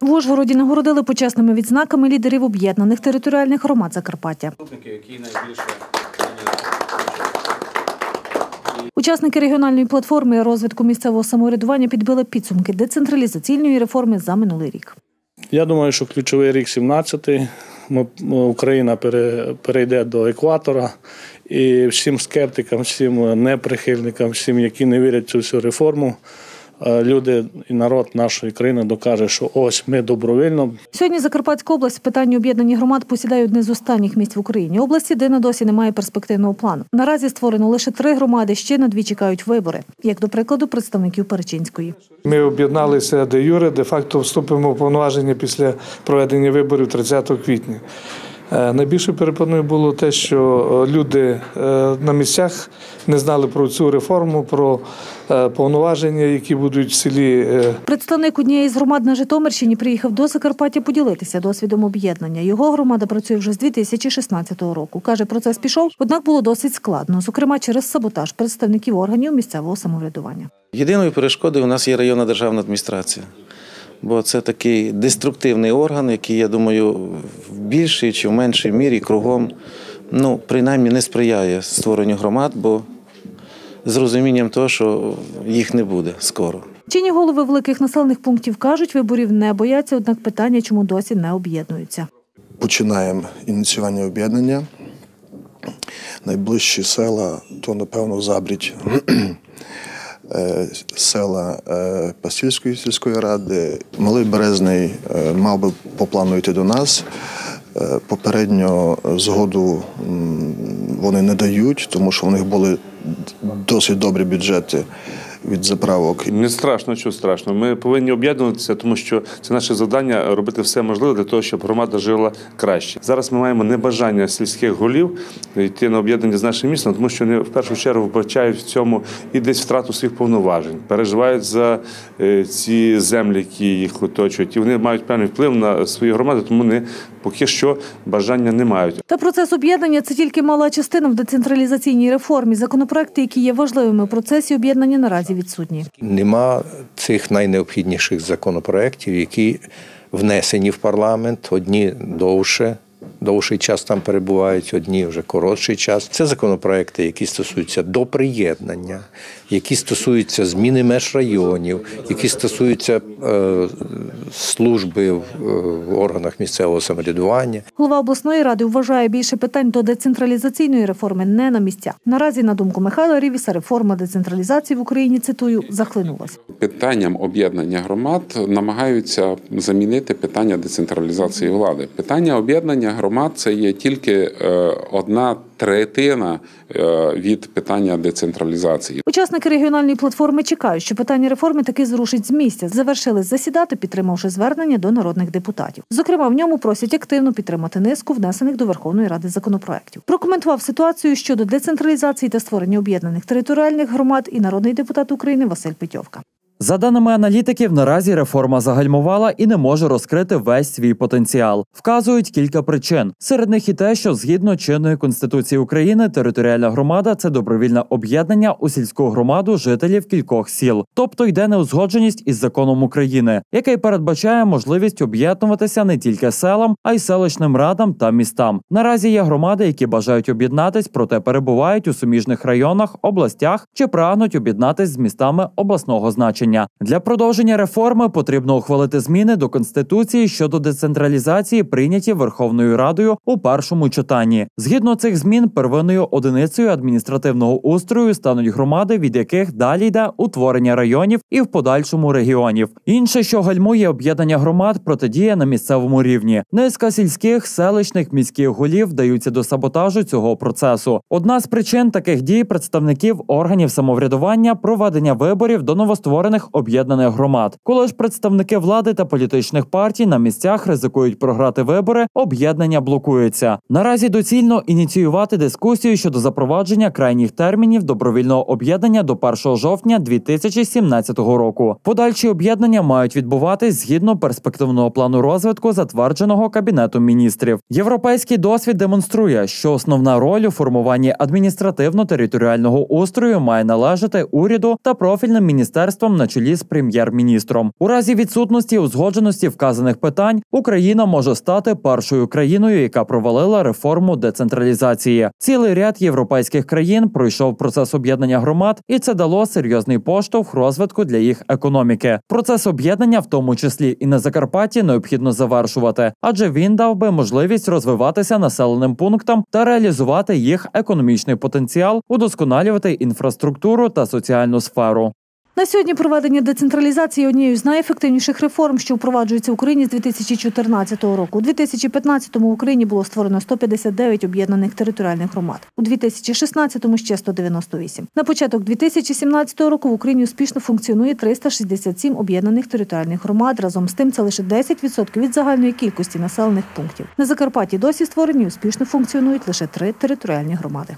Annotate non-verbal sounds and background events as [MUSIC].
В Ужгороді нагородили почесними відзнаками лідерів об'єднаних територіальних громад Закарпаття. Учасники регіональної платформи розвитку місцевого самоврядування підбили підсумки децентралізаційної реформи за минулий рік. Я думаю, що ключовий рік 17-й. Ми- Україна пере- перейде до екватора. І всім скептикам, всім неприхильникам, всім, які не вірять в цю всю реформу, люди і народ нашої країни докаже, що ось ми добровільно Сьогодні Закарпатська область в питанні об'єднані громад посідає одне з останніх місць в Україні. Області, де на досі немає перспективного плану. Наразі створено лише три громади. Ще на дві чекають вибори, як до прикладу, представників Перечинської. Ми об'єдналися де юре, де факто вступимо в повноваження після проведення виборів 30 квітня. Е, Найбільшою перепоною було те, що е, люди е, на місцях не знали про цю реформу, про повноваження, які будуть в селі. Представник однієї з громад на Житомирщині приїхав до Закарпаття поділитися досвідом об'єднання. Його громада працює вже з 2016 року. Каже, процес пішов, однак було досить складно, зокрема через саботаж представників органів місцевого самоврядування. Єдиною перешкодою у нас є районна державна адміністрація. Бо це такий деструктивний орган, який, я думаю, в більшій чи в меншій мірі кругом, ну, принаймні не сприяє створенню громад, бо з розумінням того, що їх не буде скоро. Чинні голови великих населених пунктів кажуть, виборів не бояться, однак питання, чому досі не об'єднуються. починаємо ініціювання об'єднання. Найближчі села, то напевно Забрідь, [CLEARS THROAT] е, села е, Пастільської сільської ради. Малий Березний е, мав би по плану йти до нас. Е, Попередньо згоду вони не дають, тому що у них були досить добрі бюджети від заправок. Не страшно, що страшно. Ми повинні об'єднуватися, тому що це наше завдання робити все можливе для того, щоб громада жила краще. Зараз ми маємо небажання сільських голів йти на об'єднання з нашим містом, тому що вони в першу чергу вбачають в цьому і десь втрату своїх повноважень, переживають за е, ці землі, які їх оточують, і вони мають певний вплив на свої громади, тому вони поки що бажання не мають. Та процес об'єднання це тільки мала частина в децентралізаційній реформі. Законопроекти, які є важливими в процесі об'єднання, наразі відсутні. Нема цих найнеобхідніших законопроектів, які внесені в парламент, одні довше. Довший час там перебувають, одні вже коротший час. Це законопроекти, які стосуються до приєднання, які стосуються зміни меж районів, які стосуються е, служби в, е, в органах місцевого самоврядування. Голова обласної ради вважає більше питань до децентралізаційної реформи не на місцях. Наразі, на думку Михайла Рівіса, реформа децентралізації в Україні цитую захлинулась. питанням об'єднання громад намагаються замінити питання децентралізації влади. Питання об'єднання громад це є тільки е, одна третина е, від питання децентралізації. Учасники регіональної платформи чекають, що питання реформи таки зрушить з місця. Завершили засідати, підтримавши звернення до народних депутатів. Зокрема, в ньому просять активно підтримати низку внесених до Верховної Ради законопроєктів. Прокоментував ситуацію щодо децентралізації та створення об'єднаних територіальних громад і народний депутат України Василь Петьовка. За даними аналітиків, наразі реформа загальмувала і не може розкрити весь свій потенціал. Вказують кілька причин. Серед них і те, що згідно чинної конституції України територіальна громада це добровільне об'єднання у сільську громаду жителів кількох сіл, тобто йде неузгодженість із законом України, який передбачає можливість об'єднуватися не тільки селам, а й селищним радам та містам. Наразі є громади, які бажають об'єднатись, проте перебувають у суміжних районах, областях чи прагнуть об'єднатись з містами обласного значення. Для продовження реформи потрібно ухвалити зміни до конституції щодо децентралізації, прийняті Верховною Радою у першому читанні. Згідно цих змін, первинною одиницею адміністративного устрою стануть громади, від яких далі йде утворення районів і в подальшому регіонів. Інше, що гальмує об'єднання громад, протидія на місцевому рівні. Низка сільських, селищних, міських голів вдаються до саботажу цього процесу. Одна з причин таких дій представників органів самоврядування проведення виборів до новостворених об'єднаних громад. Коли ж представники влади та політичних партій на місцях ризикують програти вибори, об'єднання блокується. Наразі доцільно ініціювати дискусію щодо запровадження крайніх термінів добровільного об'єднання до 1 жовтня 2017 року. Подальші об'єднання мають відбуватись згідно перспективного плану розвитку, затвердженого кабінетом міністрів. Європейський досвід демонструє, що основна роль у формуванні адміністративно-територіального устрою має належати уряду та профільним міністерствам на на чолі з прем'єр-міністром. У разі відсутності узгодженості вказаних питань Україна може стати першою країною, яка провалила реформу децентралізації. Цілий ряд європейських країн пройшов процес об'єднання громад, і це дало серйозний поштовх розвитку для їх економіки. Процес об'єднання, в тому числі і на Закарпатті, необхідно завершувати, адже він дав би можливість розвиватися населеним пунктам та реалізувати їх економічний потенціал, удосконалювати інфраструктуру та соціальну сферу. На сьогодні проведення децентралізації однією з найефективніших реформ, що впроваджується в Україні з 2014 року. У 2015-му в Україні було створено 159 об'єднаних територіальних громад. У 2016-му ще 198. На початок 2017 року в Україні успішно функціонує 367 об'єднаних територіальних громад. Разом з тим це лише 10% від загальної кількості населених пунктів. На Закарпатті досі створені успішно функціонують лише три територіальні громади.